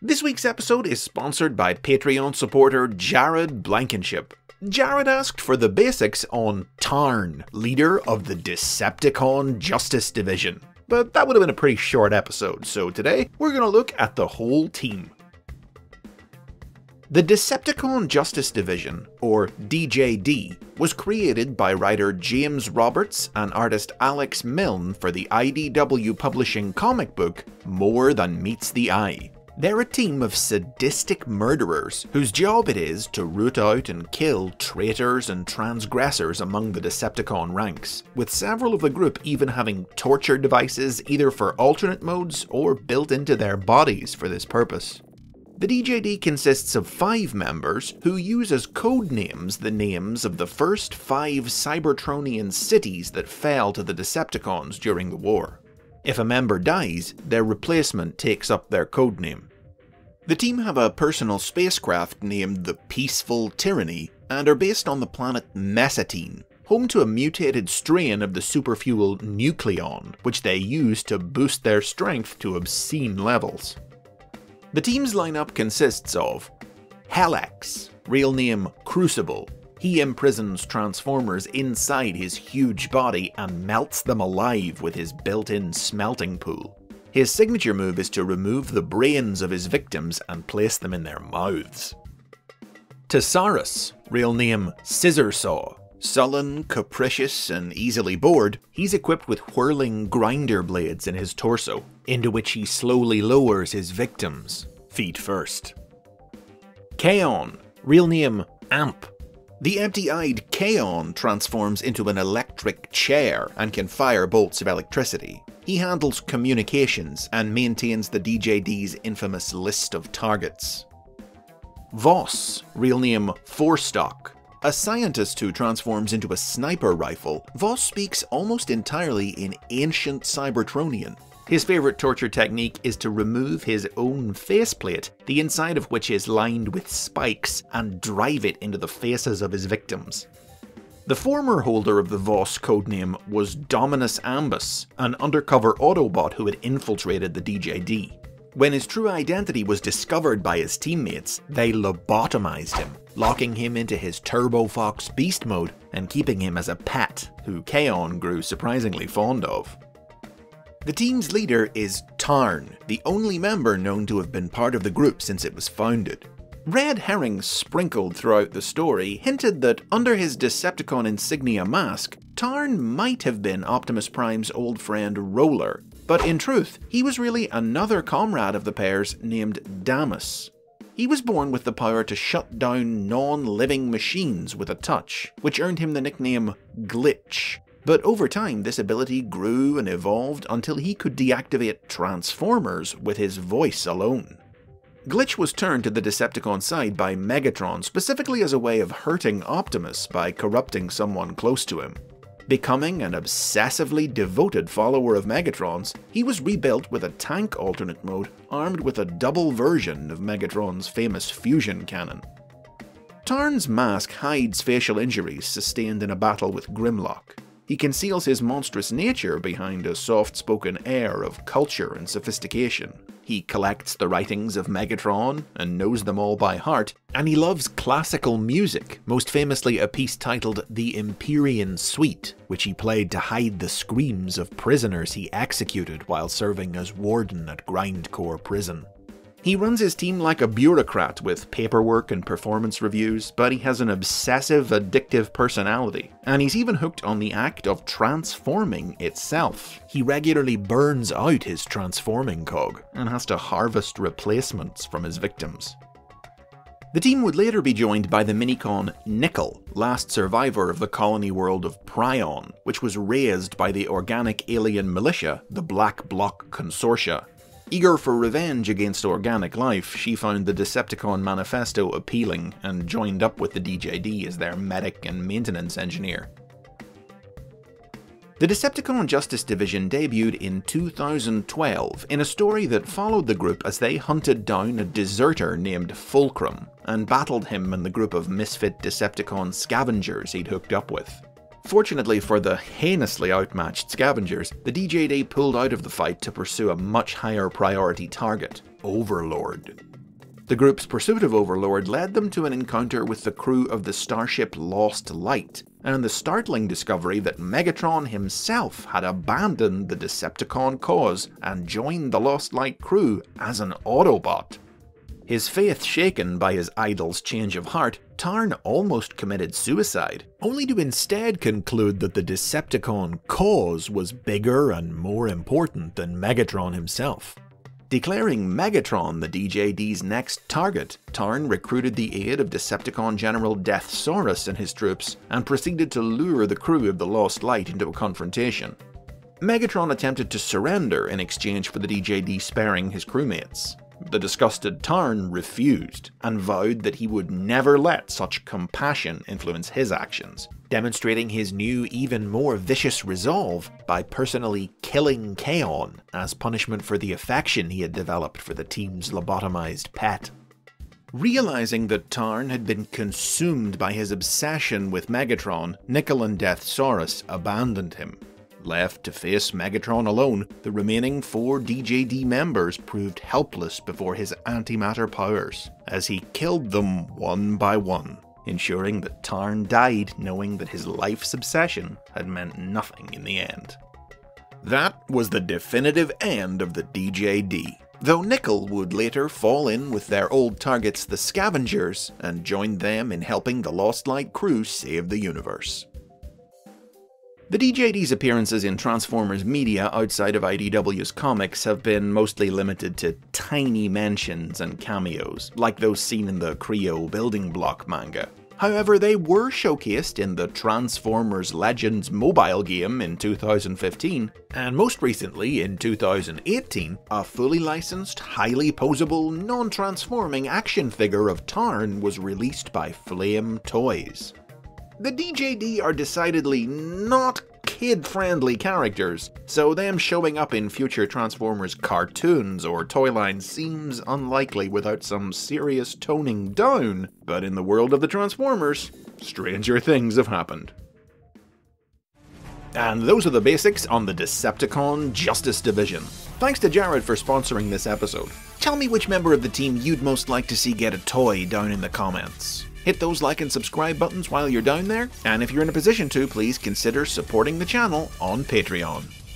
This week's episode is sponsored by Patreon supporter Jarod Blankenship. Jarod asked for the basics on Tarn, leader of the Decepticon Justice Division. But that would have been a pretty short episode, so today we're going to look at the whole team. The Decepticon Justice Division, or DJD, was created by writer James Roberts and artist Alex Milne for the IDW publishing comic book More Than Meets the Eye. They're a team of sadistic murderers whose job it is to root out and kill traitors and transgressors among the Decepticon ranks, with several of the group even having torture devices either for alternate modes or built into their bodies for this purpose. The DJD consists of five members who use as code names the names of the first five Cybertronian cities that fell to the Decepticons during the war. If a member dies, their replacement takes up their codename. The team have a personal spacecraft named the Peaceful Tyranny and are based on the planet Messatine, home to a mutated strain of the superfuel Nucleon, which they use to boost their strength to obscene levels. The team's lineup consists of Helex, real name Crucible. He imprisons Transformers inside his huge body and melts them alive with his built in smelting pool. His signature move is to remove the brains of his victims and place them in their mouths. Tesarus, real name Scissor Saw. Sullen, capricious, and easily bored, he's equipped with whirling grinder blades in his torso, into which he slowly lowers his victims, feet first. Kaon, real name Amp. The empty eyed Kaon transforms into an electric chair and can fire bolts of electricity. He handles communications and maintains the DJD's infamous list of targets. Vos, real name Forstock. A scientist who transforms into a sniper rifle, Vos speaks almost entirely in ancient Cybertronian. His favourite torture technique is to remove his own faceplate, the inside of which is lined with spikes, and drive it into the faces of his victims. The former holder of the Vos codename was Dominus Ambus, an undercover Autobot who had infiltrated the DJD. When his true identity was discovered by his teammates, they lobotomized him, locking him into his Turbofox beast mode and keeping him as a pet, who Kaon grew surprisingly fond of. The team's leader is Tarn, the only member known to have been part of the group since it was founded. Red herrings sprinkled throughout the story hinted that under his Decepticon insignia mask, Tarn might have been Optimus Prime's old friend Roller, but in truth, he was really another comrade of the pair's named Damus. He was born with the power to shut down non living machines with a touch, which earned him the nickname Glitch. But over time, this ability grew and evolved until he could deactivate Transformers with his voice alone. Glitch was turned to the Decepticon side by Megatron specifically as a way of hurting Optimus by corrupting someone close to him. Becoming an obsessively devoted follower of Megatron's, he was rebuilt with a tank alternate mode armed with a double version of Megatron's famous fusion cannon. Tarn's mask hides facial injuries sustained in a battle with Grimlock. He conceals his monstrous nature behind a soft spoken air of culture and sophistication. He collects the writings of Megatron and knows them all by heart, and he loves classical music, most famously a piece titled The Empyrean Suite, which he played to hide the screams of prisoners he executed while serving as warden at Grindcore Prison. He runs his team like a bureaucrat with paperwork and performance reviews, but he has an obsessive, addictive personality, and he's even hooked on the act of transforming itself. He regularly burns out his transforming cog and has to harvest replacements from his victims. The team would later be joined by the Minicon Nickel, last survivor of the colony world of Prion, which was razed by the organic alien militia, the Black Bloc Consortia, Eager for revenge against organic life, she found the Decepticon manifesto appealing and joined up with the DJD as their medic and maintenance engineer. The Decepticon Justice Division debuted in 2012 in a story that followed the group as they hunted down a deserter named Fulcrum and battled him and the group of misfit Decepticon scavengers he'd hooked up with. Fortunately for the heinously outmatched scavengers, the DJD pulled out of the fight to pursue a much higher priority target Overlord. The group's pursuit of Overlord led them to an encounter with the crew of the starship Lost Light, and the startling discovery that Megatron himself had abandoned the Decepticon cause and joined the Lost Light crew as an Autobot. His faith shaken by his idol's change of heart, Tarn almost committed suicide, only to instead conclude that the Decepticon cause was bigger and more important than Megatron himself. Declaring Megatron the DJD's next target, Tarn recruited the aid of Decepticon General Deathsaurus and his troops, and proceeded to lure the crew of the Lost Light into a confrontation. Megatron attempted to surrender in exchange for the DJD sparing his crewmates. The disgusted Tarn refused, and vowed that he would never let such compassion influence his actions, demonstrating his new, even more vicious resolve by personally killing Kaon as punishment for the affection he had developed for the team's lobotomized pet. Realizing that Tarn had been consumed by his obsession with Megatron, Nickel and Deathsaurus abandoned him. Left to face Megatron alone, the remaining four DJD members proved helpless before his antimatter powers, as he killed them one by one ensuring that Tarn died knowing that his life's obsession had meant nothing in the end. That was the definitive end of the DJD, though Nickel would later fall in with their old targets the Scavengers and join them in helping the Lost Light crew save the universe. The DJD's appearances in Transformers media outside of IDW's comics have been mostly limited to tiny mentions and cameos, like those seen in the Kre-O building block manga. However, they were showcased in the Transformers Legends mobile game in 2015, and most recently in 2018, a fully licensed, highly posable, non-transforming action figure of Tarn was released by Flame Toys. The DJD are decidedly not kid-friendly characters, so them showing up in future Transformers cartoons or toy lines seems unlikely without some serious toning down, but in the world of the Transformers, stranger things have happened. And those are the basics on the Decepticon Justice Division. Thanks to Jarod for sponsoring this episode. Tell me which member of the team you'd most like to see get a toy down in the comments. Hit those like and subscribe buttons while you're down there, and if you're in a position to, please consider supporting the channel on Patreon.